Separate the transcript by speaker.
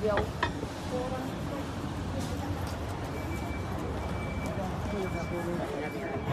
Speaker 1: avião.
Speaker 2: Thank you.